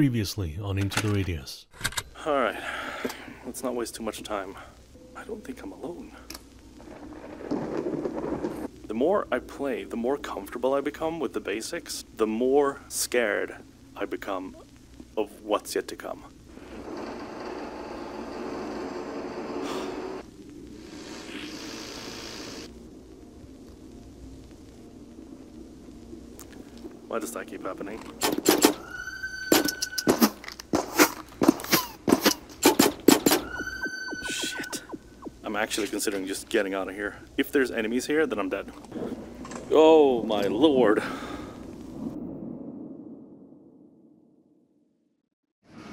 Previously on Into the Radius. Alright, let's not waste too much time. I don't think I'm alone. The more I play, the more comfortable I become with the basics, the more scared I become of what's yet to come. Why does that keep happening? Shit. I'm actually considering just getting out of here. If there's enemies here, then I'm dead. Oh my lord.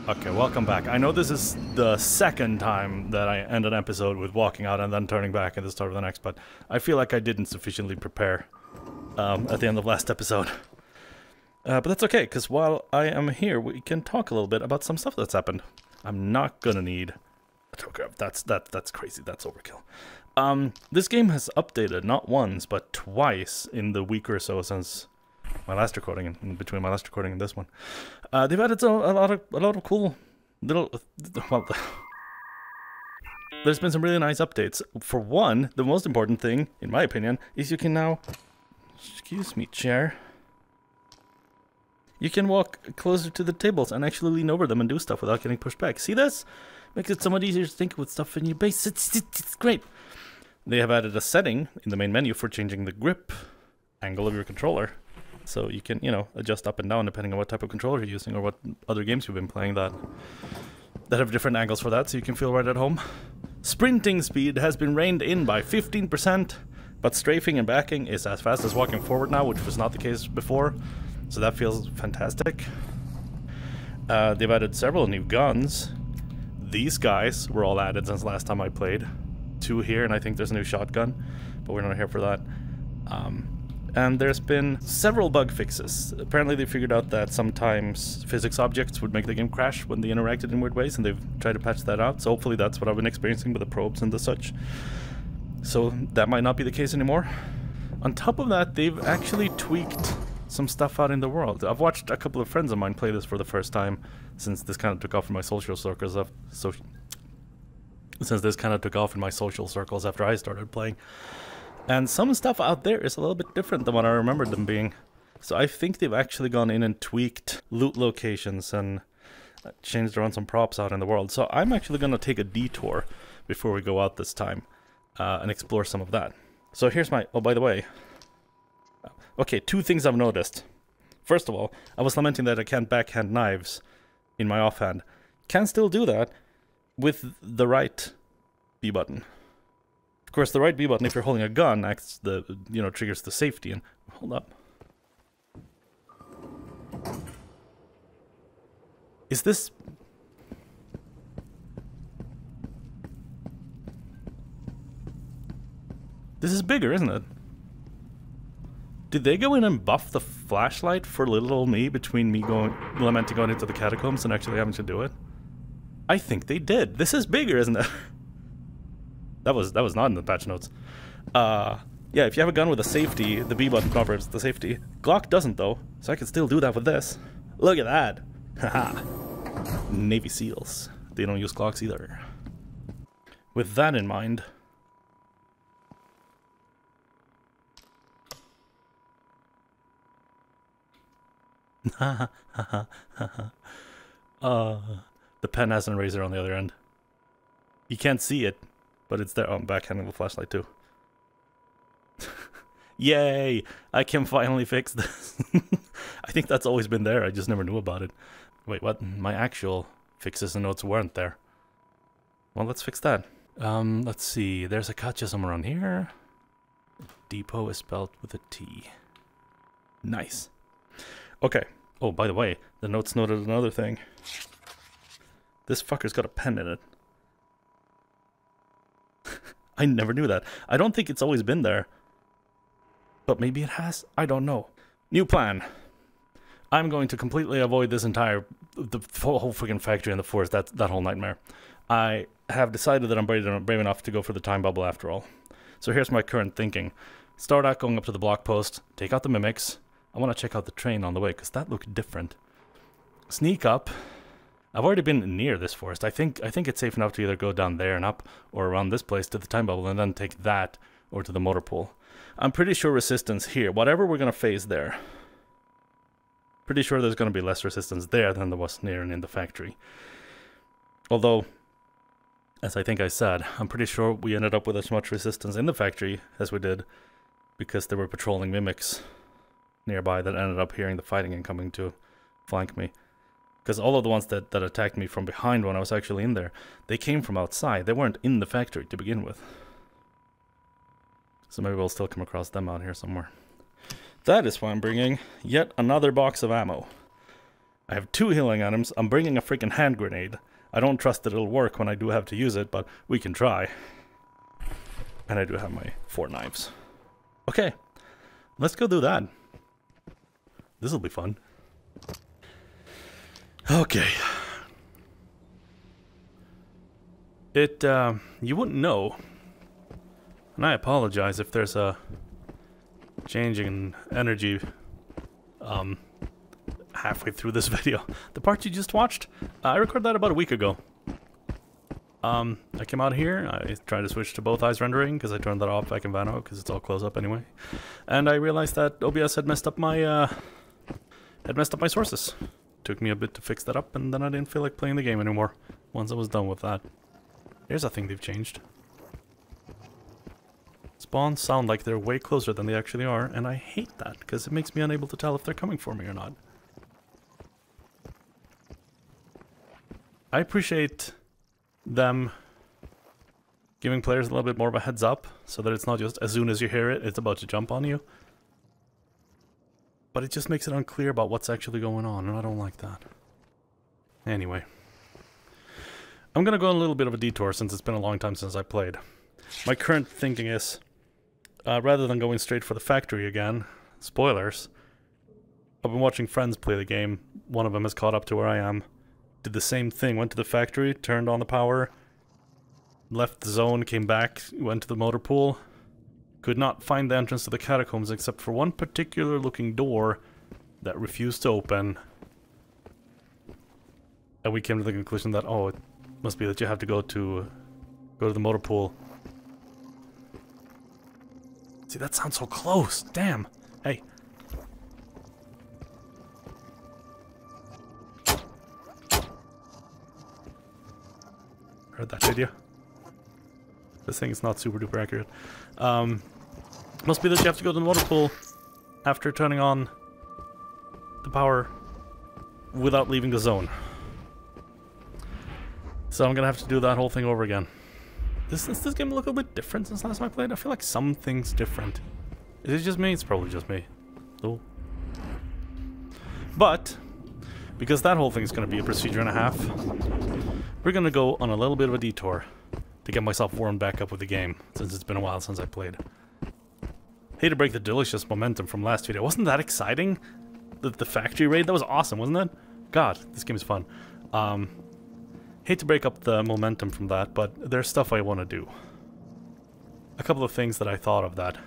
Okay, welcome back. I know this is the second time that I end an episode with walking out and then turning back at the start of the next, but I feel like I didn't sufficiently prepare um, at the end of last episode. Uh, but that's okay, because while I am here, we can talk a little bit about some stuff that's happened. I'm not gonna need That's that that's crazy. That's overkill. Um, this game has updated not once but twice in the week or so since my last recording, and between my last recording and this one. Uh, they've added a, a lot of a lot of cool little well. There's been some really nice updates. For one, the most important thing, in my opinion, is you can now. Excuse me, chair. You can walk closer to the tables and actually lean over them and do stuff without getting pushed back. See this? Makes it somewhat easier to think with stuff in your base. It's, it's, it's great. They have added a setting in the main menu for changing the grip angle of your controller. So you can, you know, adjust up and down depending on what type of controller you're using or what other games you've been playing that that have different angles for that so you can feel right at home. Sprinting speed has been reined in by 15%, but strafing and backing is as fast as walking forward now, which was not the case before. So that feels fantastic. Uh, they've added several new guns. These guys were all added since last time I played. Two here, and I think there's a new shotgun, but we're not here for that. Um, and there's been several bug fixes. Apparently they figured out that sometimes physics objects would make the game crash when they interacted in weird ways, and they've tried to patch that out. So hopefully that's what I've been experiencing with the probes and the such. So that might not be the case anymore. On top of that, they've actually tweaked some stuff out in the world. I've watched a couple of friends of mine play this for the first time since this kind of took off in my social circles. Of so, since this kind of took off in my social circles after I started playing, and some stuff out there is a little bit different than what I remembered them being. So I think they've actually gone in and tweaked loot locations and uh, changed around some props out in the world. So I'm actually going to take a detour before we go out this time uh, and explore some of that. So here's my. Oh, by the way, Okay, two things I've noticed. First of all, I was lamenting that I can't backhand knives in my offhand. Can still do that with the right B button. Of course, the right B button, if you're holding a gun, acts the you know triggers the safety. And hold up, is this? This is bigger, isn't it? Did they go in and buff the flashlight for little old me between me going lamenting going into the catacombs and actually having to do it? I think they did. This is bigger, isn't it? that was that was not in the patch notes. Uh yeah, if you have a gun with a safety, the B button covers the safety. Glock doesn't though, so I can still do that with this. Look at that. Haha. Navy SEALs. They don't use Glocks either. With that in mind, uh, the pen has an eraser on the other end. You can't see it, but it's there. Oh, I'm backhanding the flashlight too. Yay! I can finally fix this. I think that's always been there. I just never knew about it. Wait, what? My actual fixes and notes weren't there. Well, let's fix that. Um, let's see. There's a Katya somewhere on here. Depot is spelled with a T. Nice. Okay. Oh, by the way, the notes noted another thing. This fucker's got a pen in it. I never knew that. I don't think it's always been there. But maybe it has? I don't know. New plan. I'm going to completely avoid this entire the whole freaking factory in the forest. That that whole nightmare. I have decided that I'm brave, brave enough to go for the time bubble after all. So here's my current thinking: start out going up to the block post, take out the mimics, I want to check out the train on the way because that looked different. sneak up. I've already been near this forest. I think I think it's safe enough to either go down there and up or around this place to the time bubble and then take that or to the motor pool. I'm pretty sure resistance here, whatever we're going to phase there. Pretty sure there's going to be less resistance there than there was near and in the factory. Although, as I think I said, I'm pretty sure we ended up with as much resistance in the factory as we did because there were patrolling mimics nearby that ended up hearing the fighting and coming to flank me. Because all of the ones that, that attacked me from behind when I was actually in there, they came from outside. They weren't in the factory to begin with. So maybe we'll still come across them out here somewhere. That is why I'm bringing yet another box of ammo. I have two healing items. I'm bringing a freaking hand grenade. I don't trust that it'll work when I do have to use it, but we can try. And I do have my four knives. Okay, let's go do that. This will be fun. Okay. It, uh, you wouldn't know. And I apologize if there's a change in energy, um, halfway through this video. The part you just watched, uh, I recorded that about a week ago. Um, I came out here, I tried to switch to both eyes rendering because I turned that off back in Vano because it's all close up anyway. And I realized that OBS had messed up my, uh, had messed up my sources. Took me a bit to fix that up and then I didn't feel like playing the game anymore once I was done with that. Here's a thing they've changed. Spawns sound like they're way closer than they actually are, and I hate that because it makes me unable to tell if they're coming for me or not. I appreciate them giving players a little bit more of a heads up so that it's not just as soon as you hear it, it's about to jump on you. But it just makes it unclear about what's actually going on, and I don't like that. Anyway. I'm gonna go on a little bit of a detour since it's been a long time since I played. My current thinking is, uh, rather than going straight for the factory again, spoilers, I've been watching friends play the game. One of them has caught up to where I am did the same thing. Went to the factory, turned on the power, left the zone, came back, went to the motor pool. Could not find the entrance to the catacombs except for one particular looking door that refused to open. And we came to the conclusion that, oh, it must be that you have to go to go to the motor pool. See, that sounds so close. Damn. Hey, Heard that, did you? This thing is not super duper accurate. Um, must be that you have to go to the motor pool after turning on the power without leaving the zone. So I'm gonna have to do that whole thing over again. Does, does this game look a bit different since last time I played? I feel like something's different. Is it just me? It's probably just me. Oh. But, because that whole thing is to be a procedure and a half, we're to go on a little bit of a detour to get myself warmed back up with the game, since it's been a while since I played. Hate to break the delicious momentum from last video. Wasn't that exciting? The, the factory raid? That was awesome, wasn't it? God, this game is fun. Um, hate to break up the momentum from that, but there's stuff I want to do. A couple of things that I thought of that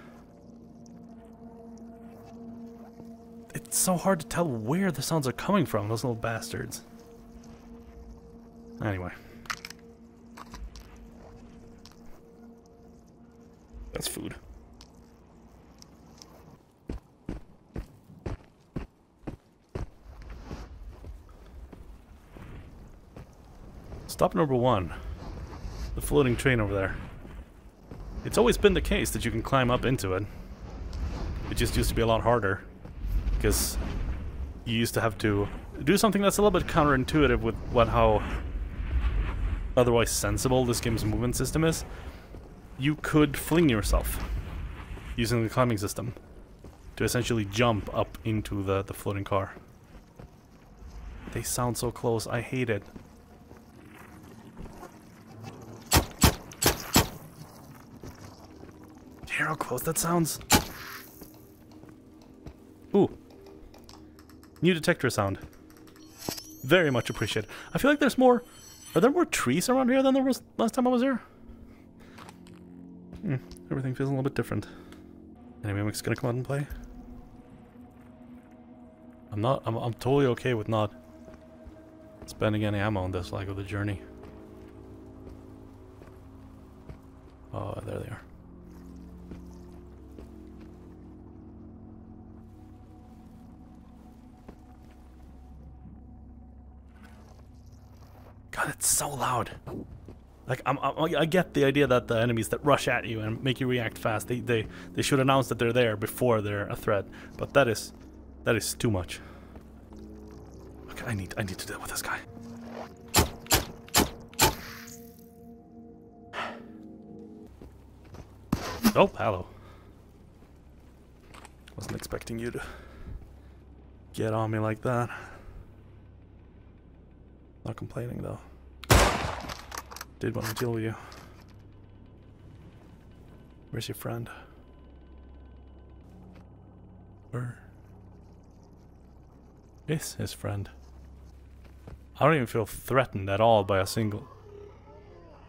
it's so hard to tell where the sounds are coming from, those little bastards. Anyway. That's food. Stop number one. The floating train over there. It's always been the case that you can climb up into it. It just used to be a lot harder because you used to have to do something that's a little bit counterintuitive with what how otherwise sensible this game's movement system is. You could fling yourself using the climbing system to essentially jump up into the, the floating car. They sound so close. I hate it. How close that sounds? Ooh, New detector sound. Very much appreciated. I feel like there's more... Are there more trees around here than there was last time I was here? Hmm, everything feels a little bit different. Any mimics gonna come out and play? I'm not... I'm, I'm totally okay with not spending any ammo on this leg of the journey. Oh, there they are. God, it's so loud. Like I'm, I'm, i get the idea that the enemies that rush at you and make you react fast, they, they, they should announce that they're there before they're a threat. But that is, that is too much. Okay, I need, I need to deal with this guy. Oh, hello. Wasn't expecting you to get on me like that. Not complaining though. Did want to deal with you. Where's your friend? Where is his friend? I don't even feel threatened at all by a single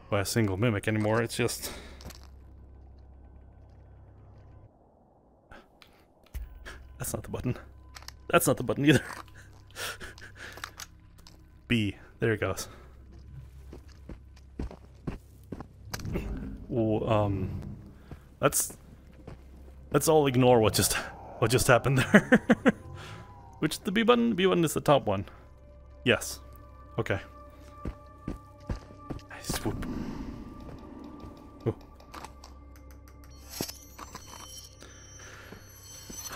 by a single mimic anymore. It's just That's not the button. That's not the button either. B. There it goes. Ooh, um, let's let's all ignore what just what just happened there. Which the B button? B button is the top one. Yes. Okay. I Swoop.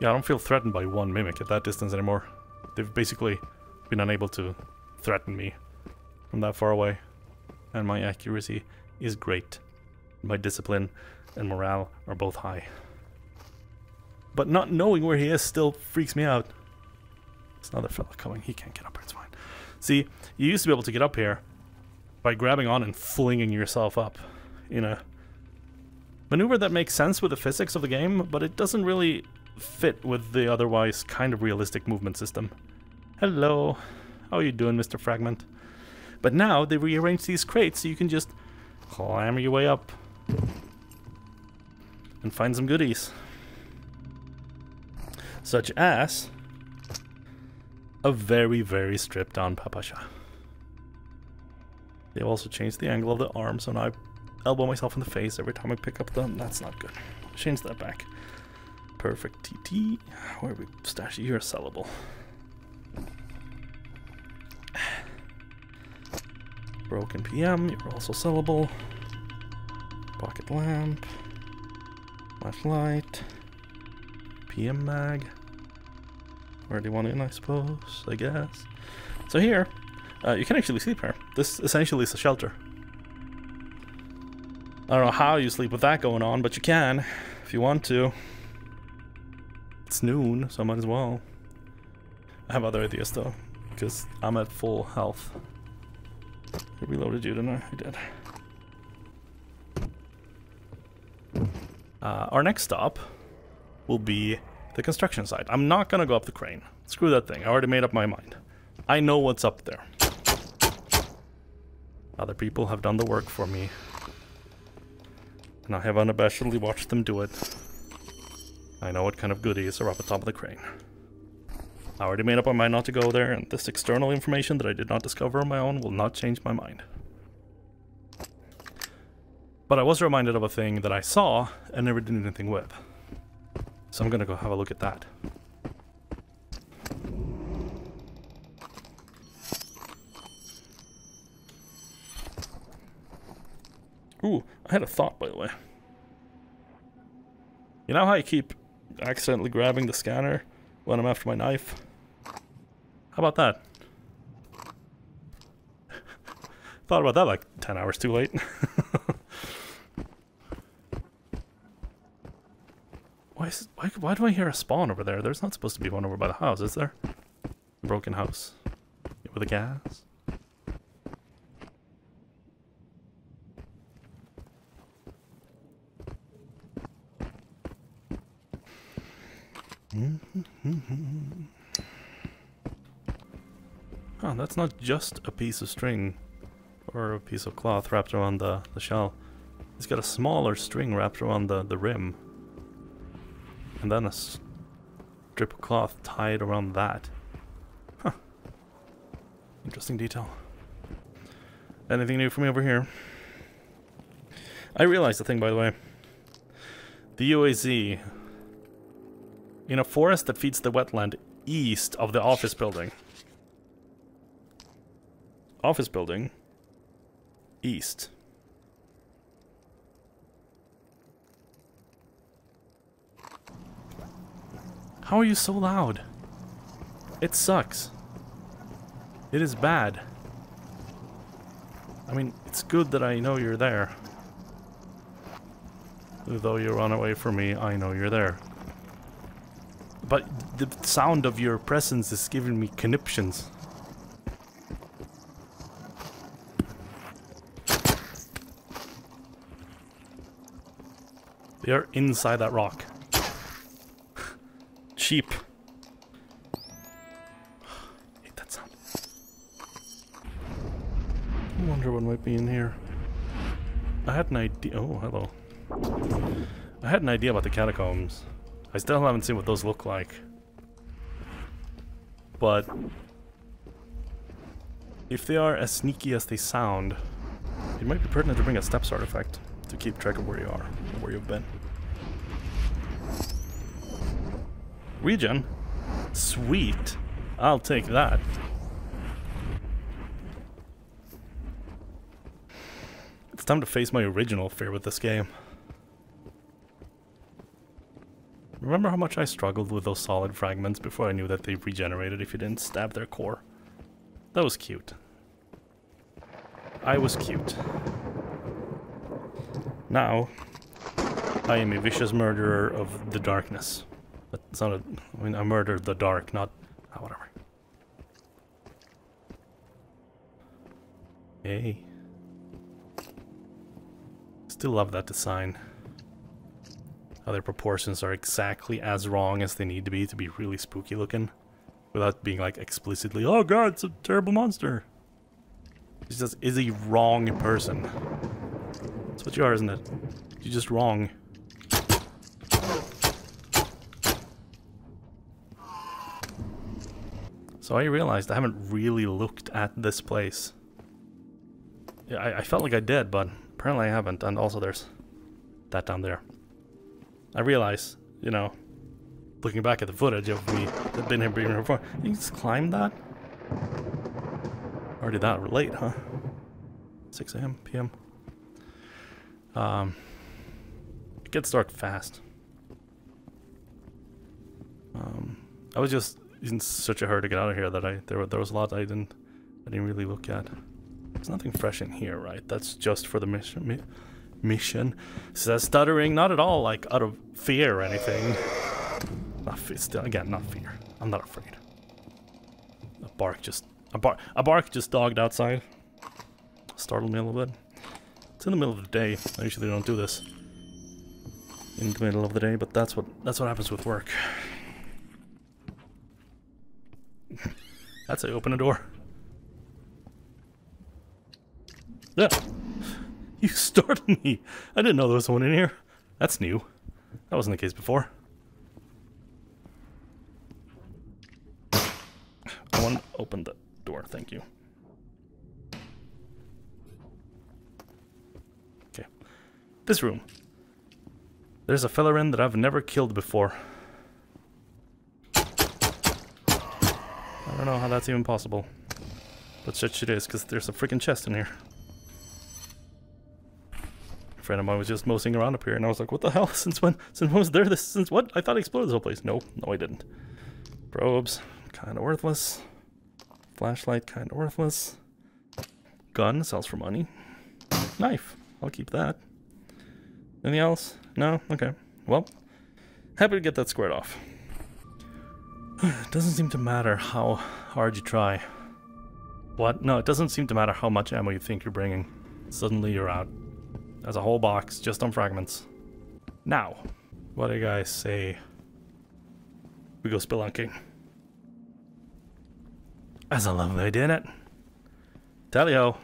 Yeah, I don't feel threatened by one mimic at that distance anymore. They've basically been unable to threaten me from that far away. And my accuracy is great. My discipline and morale are both high. But not knowing where he is still freaks me out. There's another fella coming. He can't get up here. It's fine. See, you used to be able to get up here by grabbing on and flinging yourself up in a maneuver that makes sense with the physics of the game, but it doesn't really fit with the otherwise kind of realistic movement system. Hello. How are you doing, Mr. Fragment? But now they rearrange these crates so you can just clamber your way up and find some goodies. Such as a very, very stripped down Papasha. They've also changed the angle of the arm, so now I elbow myself in the face every time I pick up them. That's not good. Change that back. Perfect TT. Where we stash You're sellable. Broken PM, you're also sellable. Pocket lamp. Flashlight. PM mag. Where do you want in, I suppose, I guess. So here, uh, you can actually sleep here. This essentially is a shelter. I don't know how you sleep with that going on, but you can, if you want to. It's noon, so I might as well. I have other ideas though, because I'm at full health. I reloaded you, didn't I? I did. Uh, our next stop will be the construction site. I'm not gonna go up the crane. Screw that thing. I already made up my mind. I know what's up there. Other people have done the work for me. And I have unabashedly watched them do it. I know what kind of goodies are up at top of the crane. I already made up my mind not to go there, and this external information that I did not discover on my own will not change my mind. But I was reminded of a thing that I saw and never did anything with. So I'm gonna go have a look at that. Ooh, I had a thought by the way. You know how I keep accidentally grabbing the scanner when I'm after my knife. How about that? Thought about that like 10 hours too late. why, is, why, why do I hear a spawn over there? There's not supposed to be one over by the house, is there? Broken house. With a gas? Mm-hmm. Oh, that's not just a piece of string or a piece of cloth wrapped around the, the shell. It's got a smaller string wrapped around the, the rim. And then a strip of cloth tied around that. Huh. Interesting detail. Anything new for me over here? I realized the thing, by the way. The UAZ in a forest that feeds the wetland east of the office building. Office building east. How are you so loud? It sucks. It is bad. I mean, it's good that I know you're there. Though you run away from me, I know you're there. But the sound of your presence is giving me conniptions. They are inside that rock. Cheap. hate that sound. I wonder what might be in here. I had an idea. Oh, hello. I had an idea about the catacombs. I still haven't seen what those look like. But if they are as sneaky as they sound, it might be pertinent to bring a steps artifact to keep track of where you are, and where you've been. Region? Sweet. I'll take that. It's time to face my original fear with this game. Remember how much I struggled with those solid fragments before I knew that they regenerated if you didn't stab their core? That was cute. I was cute. Now, I am a vicious murderer of the darkness. That's not a... I mean, I murdered the dark, not... Oh, whatever. Hey. Still love that design. How their proportions are exactly as wrong as they need to be to be really spooky looking. Without being like explicitly, oh god, it's a terrible monster. He just is a wrong person. That's what you are, isn't it? You're just wrong. So I realized I haven't really looked at this place. Yeah, I, I felt like I did, but apparently I haven't. And also there's that down there. I realize, you know, looking back at the footage of me that been here before, you just climb that? Already that late, huh? 6 a.m., p.m. Um, it gets dark fast. Um, I was just in such a hurry to get out of here that I there there was a lot I didn't I didn't really look at. There's nothing fresh in here, right? That's just for the mission mission. Says stuttering, not at all like out of fear or anything. Not still again, not fear. I'm not afraid. A bark just a bark a bark just dogged outside. Startled me a little bit. It's in the middle of the day. I usually don't do this in the middle of the day, but that's what that's what happens with work. that's how you open a door. Yeah. You startled me. I didn't know there was someone in here. That's new. That wasn't the case before. I want to open the door, thank you. This room. There's a fella in that I've never killed before. I don't know how that's even possible. But such it is, because there's a freaking chest in here A friend of mine was just moseying around up here, and I was like, "What the hell? Since when? Since when was there this? Since what? I thought I exploded this whole place. No, no, I didn't. Probes, kind of worthless. Flashlight, kind of worthless. Gun sells for money. Knife, I'll keep that. Anything else? No. Okay. Well, happy to get that squared off. doesn't seem to matter how hard you try. What? No, it doesn't seem to matter how much ammo you think you're bringing. Suddenly you're out. As a whole box, just on fragments. Now, what do you guys say? We go spelunking. That's a lovely idea, isn't it? Tally-ho.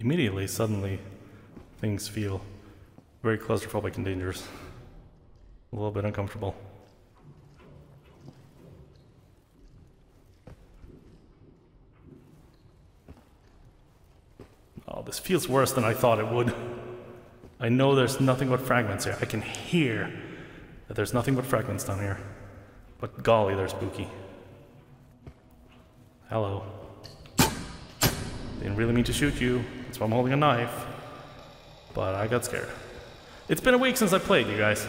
Immediately, suddenly, things feel Very claustrophobic and dangerous. A little bit uncomfortable. Oh, this feels worse than I thought it would. I know there's nothing but fragments here. I can hear that there's nothing but fragments down here. But golly, they're spooky. Hello. Didn't really mean to shoot you. That's why I'm holding a knife. But I got scared. It's been a week since I played, you guys.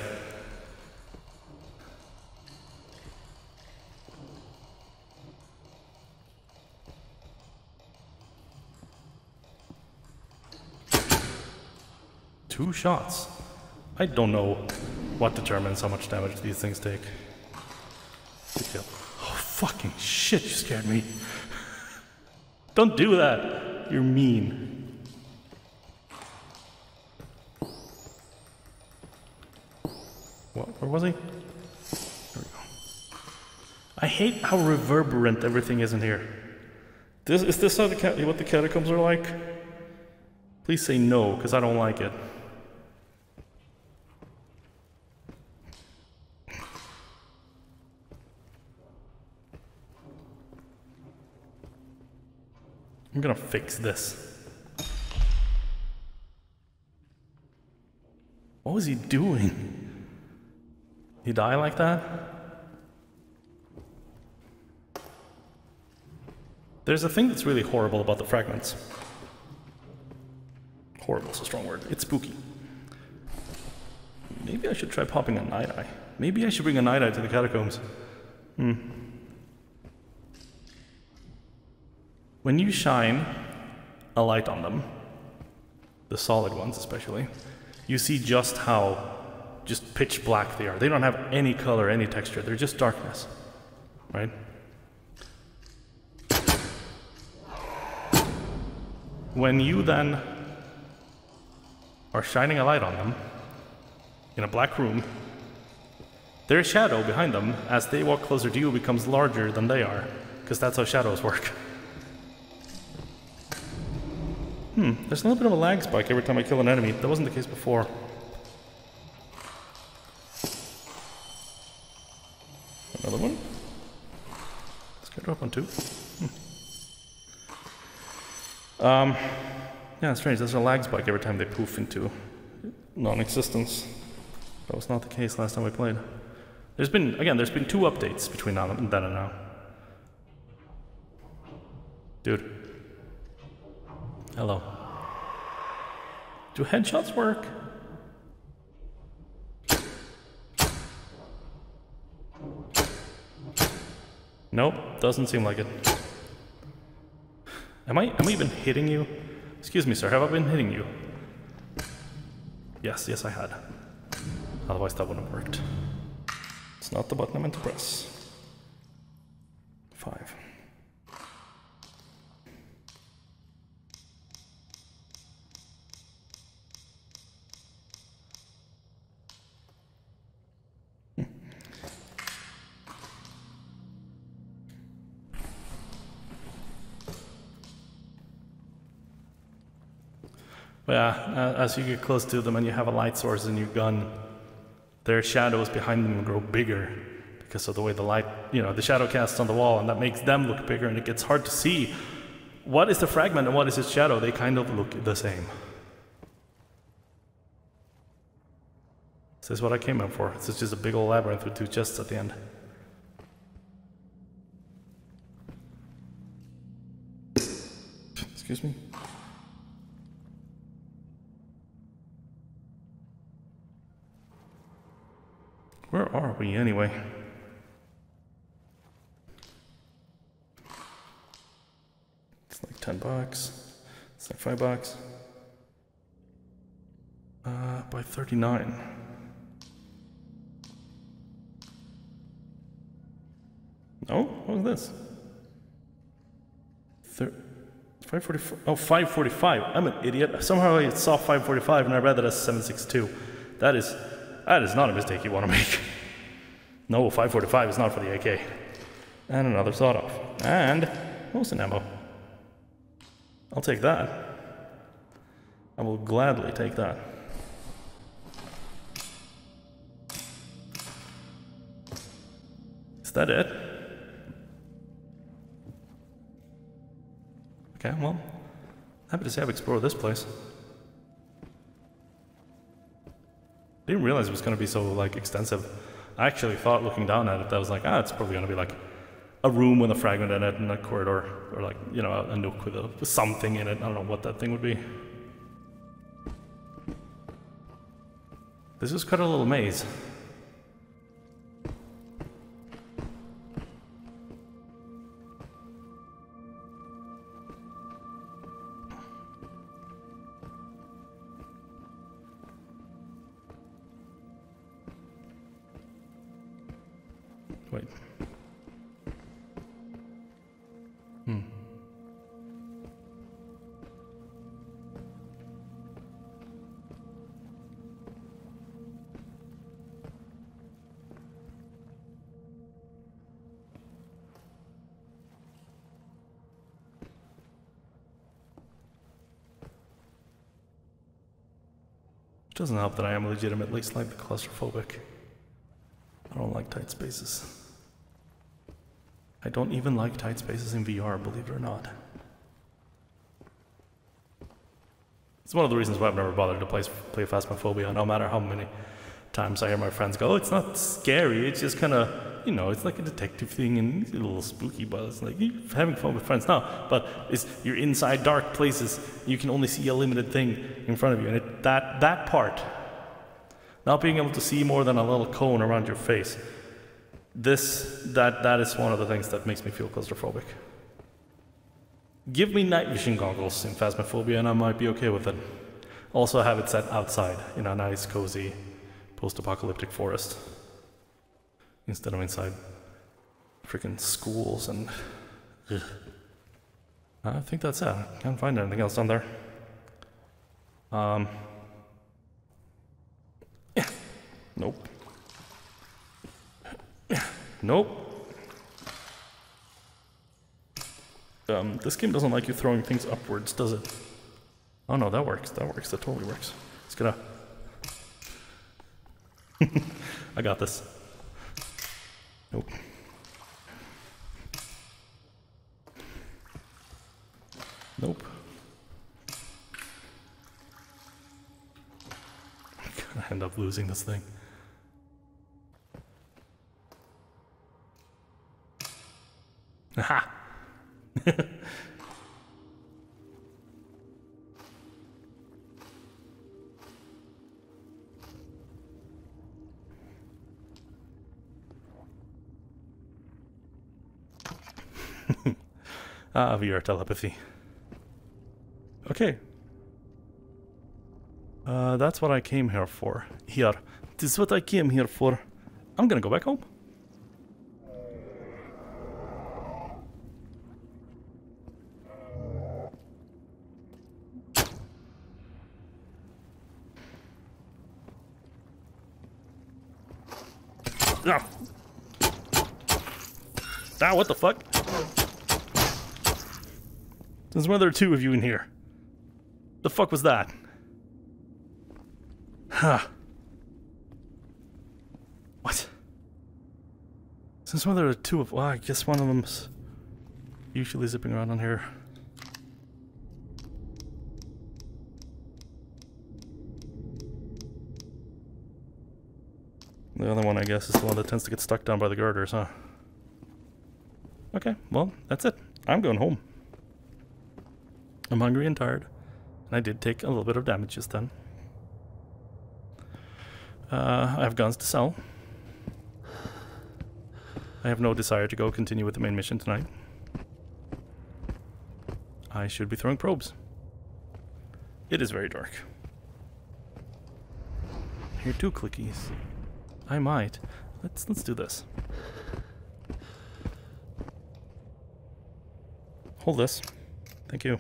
Two shots. I don't know what determines how much damage these things take. Oh, fucking shit, you scared me. don't do that. You're mean. What, where was he? There we go. I hate how reverberant everything is in here. This, is this the what the catacombs are like? Please say no, because I don't like it. I'm gonna fix this. What was he doing? He die like that? There's a thing that's really horrible about the fragments. Horrible is a strong word. It's spooky. Maybe I should try popping a night eye. Maybe I should bring a night eye to the catacombs. Hmm. When you shine a light on them, the solid ones especially, you see just how just pitch black they are. They don't have any color, any texture. They're just darkness, right? When you then are shining a light on them in a black room, their shadow behind them, as they walk closer to you, becomes larger than they are, because that's how shadows work. Hmm, there's a little bit of a lag spike every time I kill an enemy. That wasn't the case before. Another one? Let's get drop on two. Hmm. Um, yeah, it's strange. There's a lag spike every time they poof into non-existence. That was not the case last time we played. There's been, again, there's been two updates between now and then and now. Dude. Hello. Do headshots work? Nope, doesn't seem like it. Am I am I even hitting you? Excuse me, sir, have I been hitting you? Yes, yes I had. Otherwise that wouldn't have worked. It's not the button I meant to press. Five. Yeah, uh, as you get close to them and you have a light source in your gun, their shadows behind them grow bigger because of the way the light, you know, the shadow casts on the wall, and that makes them look bigger, and it gets hard to see what is the fragment and what is its shadow. They kind of look the same. This is what I came in for. This is just a big old labyrinth with two chests at the end. Excuse me? Where are we anyway? It's like 10 bucks. It's like 5 bucks. Uh, by 39. No? What was this? Thir 544. Oh, 545. I'm an idiot. Somehow I saw 545 and I read that as 762. That is that is not a mistake you want to make. No, 545 is not for the AK. And another sawed off. And Wilson ammo. I'll take that. I will gladly take that. Is that it? Okay, well, happy to say I've explored this place. I didn't realize it was going to be so like extensive. I actually thought looking down at it that was like, ah, it's probably going to be like a room with a fragment in it and a corridor, or like you know a, a nook with, a, with something in it. I don't know what that thing would be. This is quite a little maze. Doesn't help that I am legitimately slightly claustrophobic. I don't like tight spaces. I don't even like tight spaces in VR, believe it or not. It's one of the reasons why I've never bothered to play, play Phasmophobia, no matter how many times I hear my friends go, oh, it's not scary, it's just kind of, you know, it's like a detective thing and it's a little spooky, but it's like you're having fun with friends now. But it's, you're inside dark places, you can only see a limited thing in front of you, and it, that, that part, not being able to see more than a little cone around your face, this, that, that is one of the things that makes me feel claustrophobic. Give me night vision goggles in Phasmophobia and I might be okay with it. Also have it set outside in a nice, cozy, post-apocalyptic forest. Instead of inside freaking schools and... Ugh. I think that's it. I can't find anything else on there. Um... Yeah. Nope. Nope. Um, this game doesn't like you throwing things upwards, does it? Oh no, that works. That works. That totally works. It's gonna. I got this. Nope. Nope. Gonna end up losing this thing. Aha! ah, VR telepathy. Okay. Uh, that's what I came here for. Here. This is what I came here for. I'm gonna go back home. Ah. Ah, what the fuck? Since when there two of you in here? The fuck was that? Huh. What? Since when there are two of... Well, I guess one of them's usually zipping around on here. The other one, I guess, is the one that tends to get stuck down by the girders, huh? Okay, well, that's it. I'm going home. I'm hungry and tired, and I did take a little bit of damage just then. Uh, I have guns to sell. I have no desire to go continue with the main mission tonight. I should be throwing probes. It is very dark. Here two clickies. I might. Let's let's do this. Hold this. Thank you.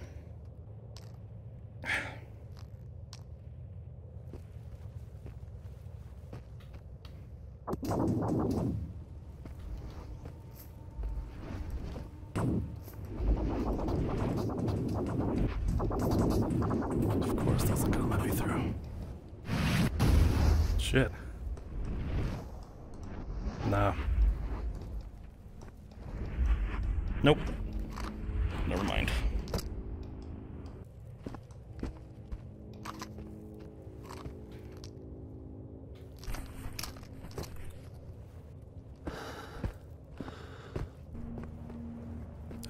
Of course, that's not gonna let me through. Shit. Nah. Nope. Never mind.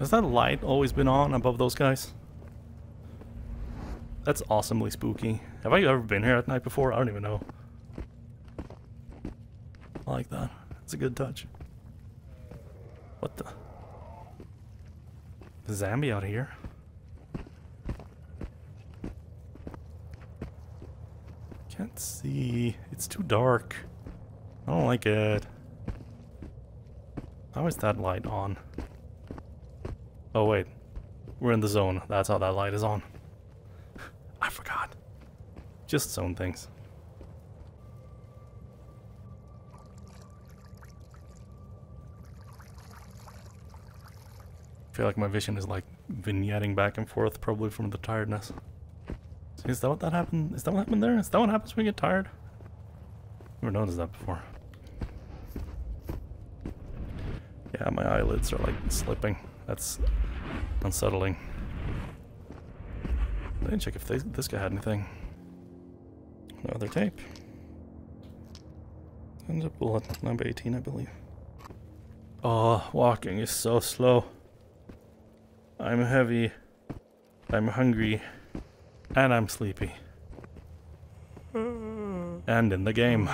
Has that light always been on above those guys? That's awesomely spooky. Have I ever been here at night before? I don't even know. I like that. It's a good touch. What the? The zombie out here? Can't see. It's too dark. I don't like it. How is that light on? Oh wait. We're in the zone. That's how that light is on. I forgot. Just zone things. I feel like my vision is like vignetting back and forth, probably from the tiredness. Is that what that happened? Is that what happened there? Is that what happens when you get tired? Never noticed that before. Yeah, my eyelids are like slipping. That's unsettling. I didn't check if they, this guy had anything. No other tape. And a bullet, number 18, I believe. Oh, walking is so slow. I'm heavy. I'm hungry. And I'm sleepy. And in the game.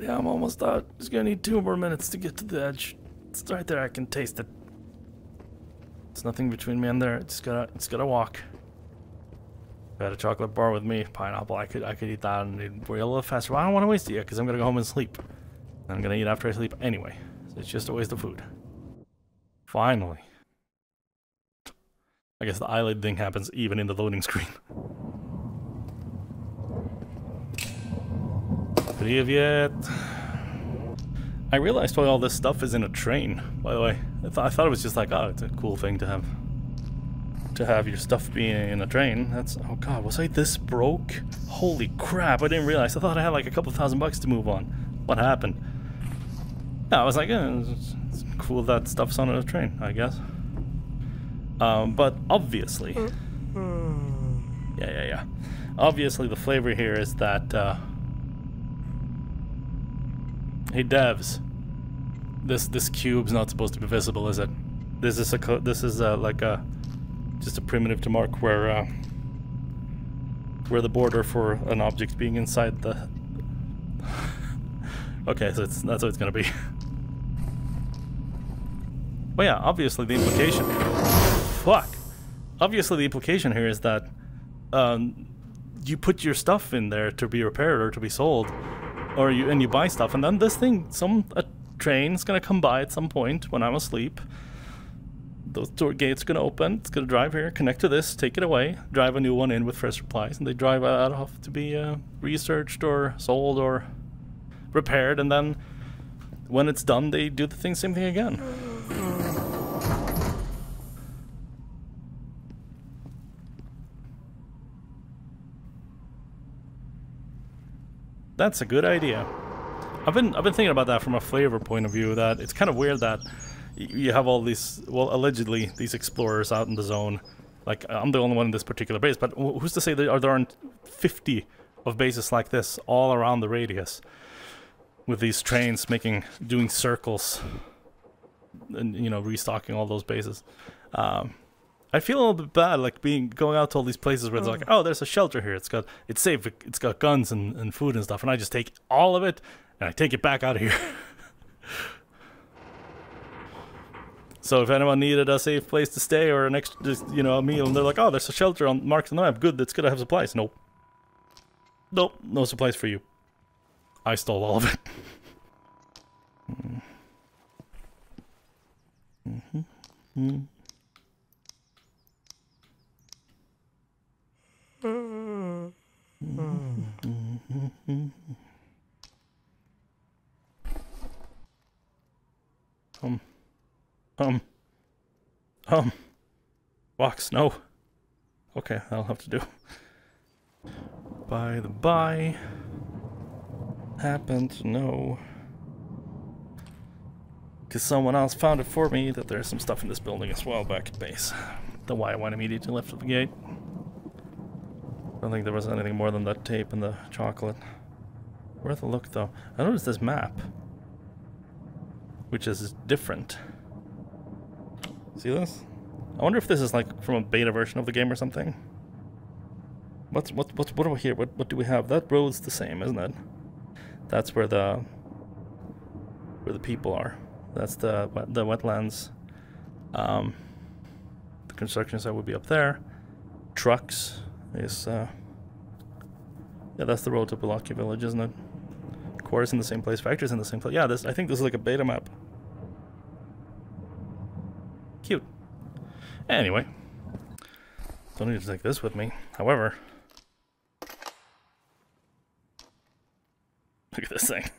Yeah, I'm almost out. Just gonna need two more minutes to get to the edge. It's right there, I can taste it. There's nothing between me and there. It's gotta, it's gotta walk. If I had a chocolate bar with me, pineapple. I could, I could eat that and it'd be a little faster. But I don't want to waste it yet because I'm gonna go home and sleep. And I'm gonna eat after I sleep anyway. So it's just a waste of food. Finally. I guess the eyelid thing happens even in the loading screen. Привет. I realized why all this stuff is in a train, by the way. I, th I thought it was just like, oh, it's a cool thing to have to have your stuff be in a train. That's, oh god, was I this broke? Holy crap, I didn't realize. I thought I had like a couple thousand bucks to move on. What happened? Yeah, I was like, eh, it's, it's cool that stuff's on a train, I guess. Um, but obviously, yeah, yeah, yeah. Obviously, the flavor here is that, uh, hey devs, this this cube's not supposed to be visible, is it? This is a this is a, like a just a primitive to mark where uh, where the border for an object being inside the. okay, so it's that's what it's gonna be. Well, yeah, obviously the implication. Fuck. Obviously the implication here is that um, you put your stuff in there to be repaired or to be sold, or you and you buy stuff, and then this thing, some a train's gonna come by at some point when I'm asleep. Those door gates are gonna open. It's gonna drive here, connect to this, take it away, drive a new one in with fresh supplies, and they drive that off to be uh, researched or sold or repaired, and then when it's done, they do the thing, same thing again. That's a good idea. I've been I've been thinking about that from a flavor point of view. That it's kind of weird that you have all these well allegedly these explorers out in the zone. Like I'm the only one in this particular base, but who's to say there, there aren't 50 of bases like this all around the radius, with these trains making doing circles, and you know restocking all those bases. Um, I feel a little bit bad, like being going out to all these places where it's like, oh, there's a shelter here. It's got it's safe. It's got guns and, and food and stuff, and I just take all of it and I take it back out of here. so if anyone needed a safe place to stay or an extra, you know, a meal, and they're like, oh, there's a shelter on marked on the map. Good, that's good. I have supplies. Nope. Nope, no supplies for you. I stole all of it. mm-hmm. Mm. Um, um, um, box, no. Okay, that'll have to do. By the by, happen to know Because someone else found it for me that there's some stuff in this building as well back at base. The why I went immediately left of the gate. I don't think there was anything more than that tape and the chocolate. Worth a look though. I noticed this map. Which is different. See this? I wonder if this is like from a beta version of the game or something. What's what what what are we here? What what do we have? That road's the same, isn't it? That's where the where the people are. That's the the wetlands. Um, the construction site would be up there. Trucks is uh, yeah, that's the road to Balaki village, isn't it? Course in the same place, factories in the same place. Yeah, this I think this is like a beta map. Cute. Anyway, don't need to take this with me. However, look at this thing.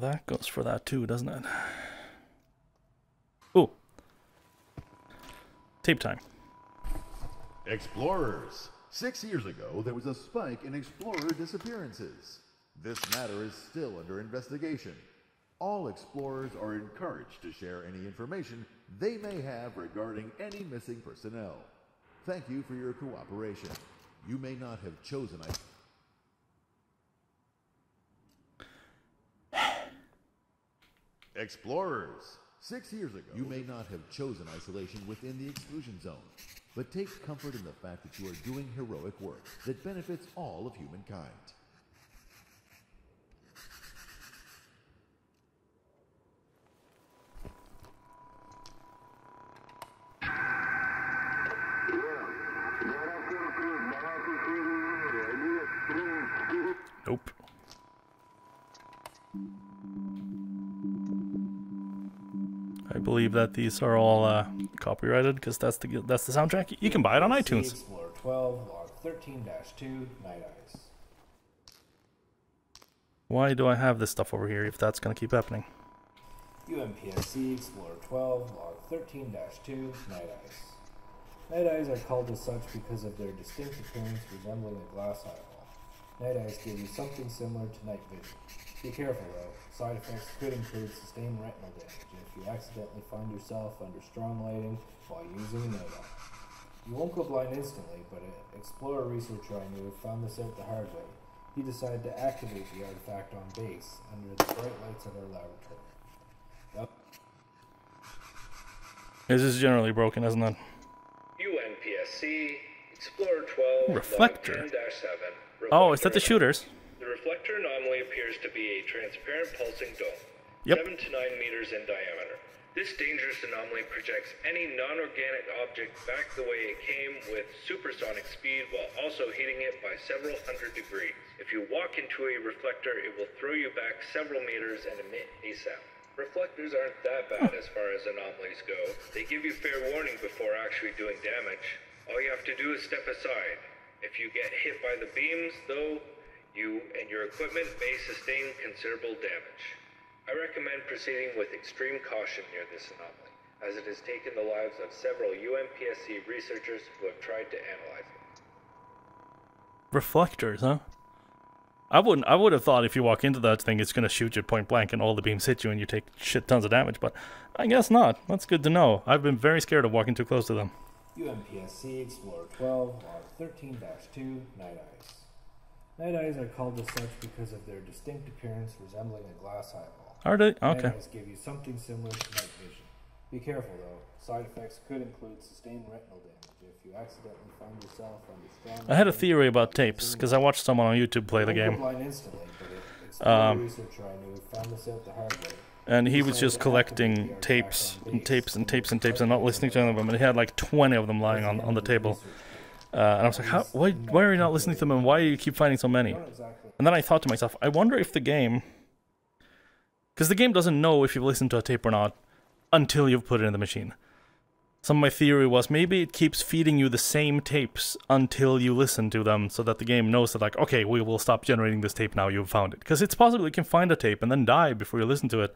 That goes for that too, doesn't it? Ooh. Tape time. Explorers. Six years ago, there was a spike in explorer disappearances. This matter is still under investigation. All explorers are encouraged to share any information they may have regarding any missing personnel. Thank you for your cooperation. You may not have chosen. Explorers. Six years ago, you may not have chosen isolation within the exclusion zone, but take comfort in the fact that you are doing heroic work that benefits all of humankind. Nope. I believe that these are all uh, copyrighted because that's the that's the soundtrack. You can buy it on iTunes. Explorer 12, log 13 2, Night Eyes. Why do I have this stuff over here if that's gonna keep happening? UMPSC Explorer 12, log 13 2, Night Eyes. Night eyes are called as such because of their distinct appearance resembling a glass eyeball. Night eyes give you something similar to night vision. Be careful though, side effects could include sustained retinal damage if you accidentally find yourself under strong lighting while using a night eye. You won't go blind instantly, but an explorer researcher I knew found this out the hard way. He decided to activate the artifact on base under the bright lights of our laboratory. Yup. This is generally broken, isn't it? UMPSC Explorer 12 Reflector? 10-7. Oh, is that the shooters? The reflector anomaly appears to be a transparent pulsing dome, Yep. 7 to 9 meters in diameter. This dangerous anomaly projects any non-organic object back the way it came with supersonic speed while also heating it by several hundred degrees. If you walk into a reflector, it will throw you back several meters and emit a sound. Reflectors aren't that bad as far as anomalies go. They give you fair warning before actually doing damage. All you have to do is step aside. If you get hit by the beams, though, you and your equipment may sustain considerable damage. I recommend proceeding with extreme caution near this anomaly, as it has taken the lives of several UMPSC researchers who have tried to analyze it. Reflectors, huh? I wouldn't. I would have thought if you walk into that thing, it's gonna shoot you point blank, and all the beams hit you, and you take shit tons of damage. But I guess not. That's good to know. I've been very scared of walking too close to them. UMPSC Explorer 12, log 13 2, Night Eyes. Night eyes are called as such because of their distinct appearance resembling a glass eyeball. Are they? Night Okay. eyes give you something similar to night vision. Be careful though, side effects could include sustained retinal damage if you accidentally find yourself under strong I had a theory about tapes because I watched someone on YouTube play the game, blind instantly, but a explorer Um, researcher I knew found this out the hard way. And he was just collecting tapes and tapes and tapes and tapes and not listening to any of them. And he had like 20 of them lying on, on the table. Uh, and I was like, How, why, why are you not listening to them? And why do you keep finding so many? And then I thought to myself, I wonder if the game, because the game doesn't know if you've listened to a tape or not until you've put it in the machine. Of my theory was maybe it keeps feeding you the same tapes until you listen to them, so that the game knows that like, okay, we will stop generating this tape now you've found it. Because it's possible you can find a tape and then die before you listen to it.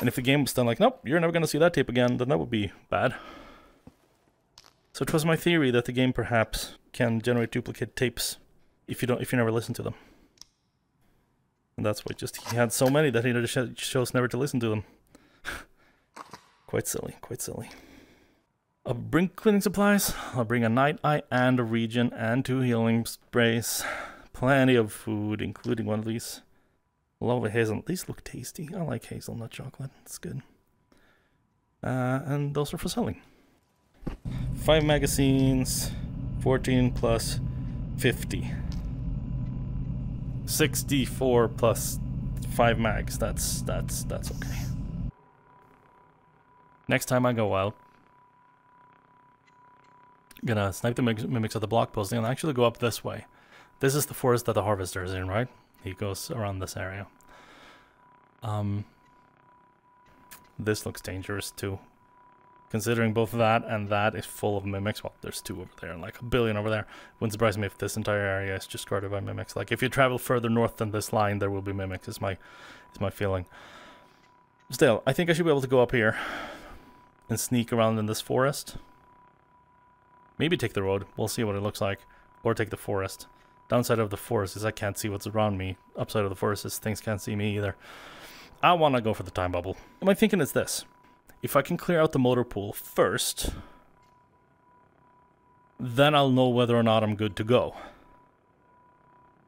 And if the game's then like, nope, you're never gonna see that tape again, then that would be bad. So it was my theory that the game perhaps can generate duplicate tapes if you don't if you never listen to them. And that's why just he had so many that he just chose never to listen to them. quite silly, quite silly. I'll bring cleaning supplies. I'll bring a night eye and a region and two healing sprays. Plenty of food, including one of these. Lovely hazelnut. These look tasty. I like hazelnut chocolate. It's good. Uh, and those are for selling. Five magazines, 14 plus 50. 64 plus 5 mags. That's that's that's okay. Next time I go out, gonna snipe the mimics at the block posting and actually go up this way. This is the forest that the harvester is in, right? He goes around this area. Um, this looks dangerous too. Considering both that and that is full of mimics. Well, there's two over there and like a billion over there. Wouldn't surprise me if this entire area is just guarded by mimics. Like if you travel further north than this line, there will be mimics. Is my is my feeling. Still, I think I should be able to go up here and sneak around in this forest. Maybe take the road. We'll see what it looks like. Or take the forest. Downside of the forest is I can't see what's around me. Upside of the forest is things can't see me either. I want to go for the time bubble. My thinking is this. If I can clear out the motor pool first, then I'll know whether or not I'm good to go.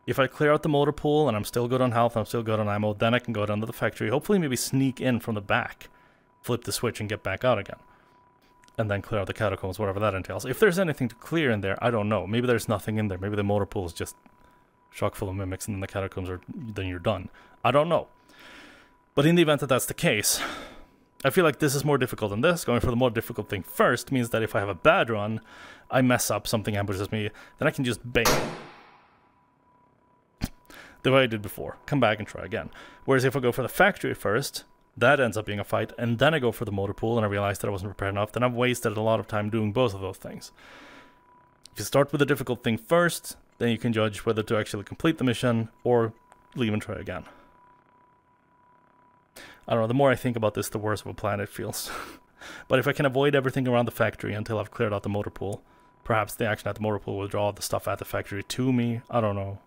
If I clear out the motor pool and I'm still good on health, I'm still good on ammo, then I can go down to the factory, hopefully maybe sneak in from the back, flip the switch and get back out again. And then clear out the catacombs, whatever that entails. If there's anything to clear in there, I don't know. Maybe there's nothing in there. Maybe the motor pool is just chock full of mimics and then the catacombs are, then you're done. I don't know. But in the event that that's the case, I feel like this is more difficult than this. Going for the more difficult thing first means that if I have a bad run, I mess up, something ambushes me, then I can just bang. The way I did before. Come back and try again. Whereas if I go for the factory first, that ends up being a fight, and then I go for the motor pool and I realize that I wasn't prepared enough, then I've wasted a lot of time doing both of those things. If you start with the difficult thing first, then you can judge whether to actually complete the mission or leave and try again. I don't know, the more I think about this, the worse of a plan it feels. but if I can avoid everything around the factory until I've cleared out the motor pool, perhaps the action at the motor pool will draw the stuff at the factory to me. I don't know.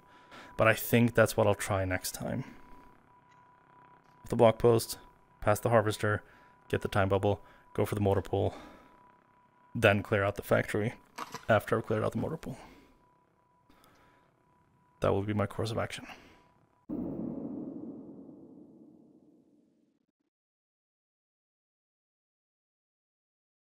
But I think that's what I'll try next time. The block post, pass the harvester, get the time bubble, go for the motor pool, then clear out the factory after I've cleared out the motor pool. That will be my course of action.